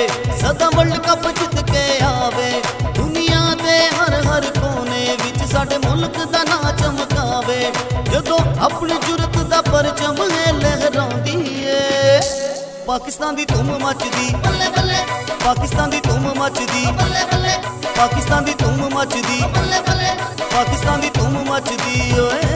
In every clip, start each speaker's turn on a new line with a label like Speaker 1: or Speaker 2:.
Speaker 1: ਜਾਵੇ ਸਦਾ world cup ਜਿੱਤ ਕੇ ਆਵੇ। ਦੁਨੀਆ ਦੇ ਹਰ ਹਰ ਕੋਨੇ ਵਿੱਚ ਸਾਡੇ ਮੁਲਕ ਦਾ ਨਾਂ ਚਮਕਾਵੇ। ਜਦੋਂ ਆਪਣੀ ਜੁਰਤ ਦਾ ਪਰਚਮ ਹੈ ਲਹਿਰਾਉਂਦੀ ਏ, ਪਾਕਿਸਤਾਨ ਦੀ ਧੂਮ ਮੱਚਦੀ। ਬੱਲੇ ਬੱਲੇ ਪਾਕਿਸਤਾਨ ਦੀ ਧੂਮ ਮੱਚਦੀ। ਬੱਲੇ ਬੱਲੇ ਪਾਕਿਸਤਾਨ ਦੀ ਧੂਮ ਮੱਚਦੀ। ਬੱਲੇ ਬੱਲੇ ਪਾਕਿਸਤਾਨ ਦੀ ਧੂਮ ਮੱਚਦੀ ਓਏ।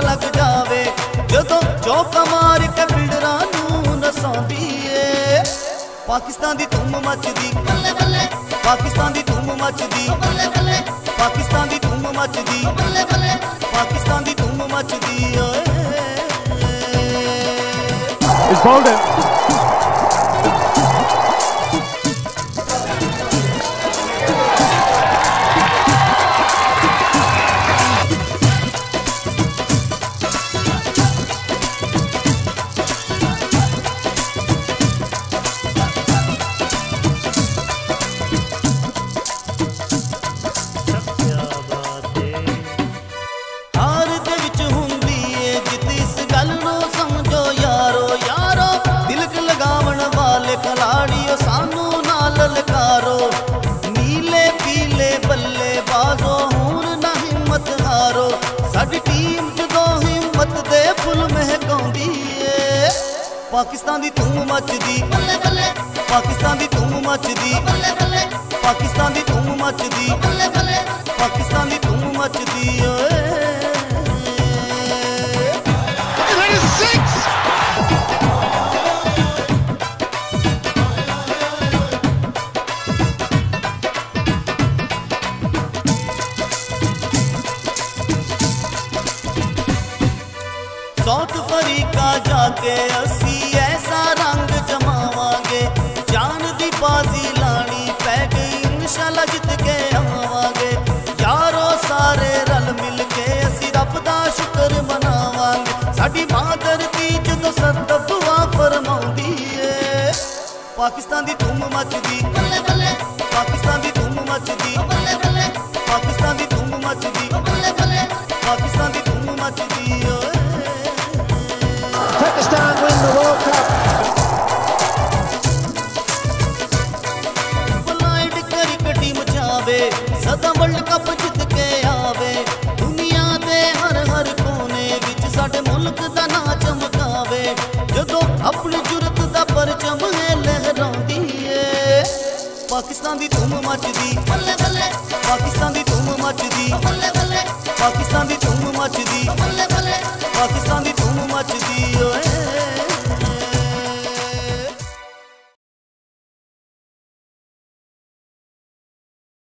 Speaker 1: ਕਿਧਰੋਂ ਲੱਗ ਜਾਵੇ। ਜਦੋਂ ਚੌਕਾ ਮਾਰ ਕੇ ਫਿਲਡਰਾਂ ਨੂੰ ਨਸਾਉਂਦੀ ਏ ਪਾਕਿਸਤਾਨ ਦੀ ਧੂਮ ਮੱਚਦੀ। ਬੱਲੇ ਬੱਲੇ ਪਾਕਿਸਤਾਨ ਦੀ ਧੂਮ ਮੱਚਦੀ। ਬੱਲੇ ਬੱਲੇ ਪਾਕਿਸਤਾਨ ਦੀ ਧੂਮ ਮੱਚਦੀ। ਬੱਲੇ ਬੱਲੇ ਪਾਕਿਸਤਾਨ ਦੀ ਧੂਮ ਮੱਚਦੀ, ਓਏ।
Speaker 2: It's bowled
Speaker 1: ਪਾਕਿਸਤਾਨ ਦੀ ਧੂਮ ਮੱਚਦੀ। ਬੱਲੇ ਬੱਲੇ ਪਾਕਿਸਤਾਨ ਦੀ ਧੂਮ ਮੱਚਦੀ। ਬੱਲੇ ਬੱਲੇ ਪਾਕਿਸਤਾਨ ਦੀ ਧੂਮ ਮੱਚਦੀ। ਬੱਲੇ ਸਾਊਥ ਅਫਰੀਕਾ ਜਾ ਕੇ ਅਸੀਂ ਐਸਾ ਰੰਗ ਜਮਾਵਾਂਗੇ। ਜਾਨ ਦੀ ਬਾਜ਼ੀ ਲਾਣੀ ਪੈ ਗਈ, ਇਨਸ਼ਾਅੱਲਾ ਜਿੱਤ ਕੇ ਆਵਾਂਗੇ। ਯਾਰੋ ਸਾਰੇ ਰਲ ਮਿਲ ਕੇ ਅਸੀਂ ਰੱਬ ਦਾ ਸ਼ੁਕਰ ਮਨਾਵਾਂਗੇ। ਸਾਡੀ ਮਾਂ ਧਰਤੀ ਜਦੋਂ ਸਤ ਦੁਆ ਫਰਮਾਉਂਦੀ ਏ, ਪਾਕਿਸਤਾਨ ਦੀ ਧੂਮ ਮੱਚਦੀ। ਟੀਮ ਸਦਾ ਵਰਲਡ ਕੱਪ ਜਿੱਤ ਕੇ ਆਵੇ। ਦੁਨੀਆ ਦੇ ਹਰ ਹਰ ਕੋਨੇ ਵਿੱਚ ਸਾਡੇ ਮੁਲਕ ਦਾ ਨਾਂ ਚਮਕਾਵੇ। ਜਦੋਂ ਆਪਣੀ ਜੁਰਤ ਦਾ ਪਰਚਮ ਹੈ ਲਹਿਰਾਉਂਦੀ ਏ, ਪਾਕਿਸਤਾਨ ਦੀ ਧੂਮ ਮੱਚਦੀ ਬੱਲੇ